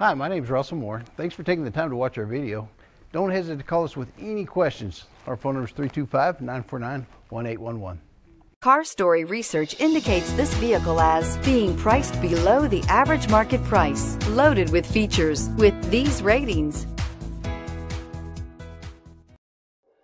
Hi, my name is Russell Moore. Thanks for taking the time to watch our video. Don't hesitate to call us with any questions. Our phone number is 325 949 1811. CarStory research indicates this vehicle as being priced below the average market price, loaded with features with these ratings.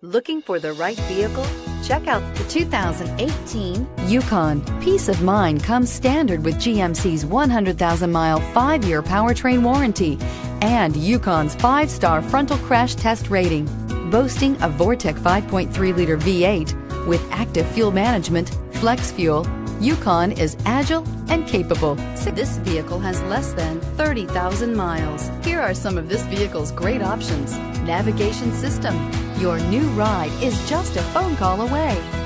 Looking for the right vehicle? Check out the 2018 Yukon. Peace of mind comes standard with GMC's 100,000 mile, five year powertrain warranty and Yukon's five star frontal crash test rating. Boasting a Vortec 5.3 liter V8 with active fuel management, flex fuel, Yukon is agile and capable. This vehicle has less than 30,000 miles. Here are some of this vehicle's great options. Navigation system. Your new ride is just a phone call away.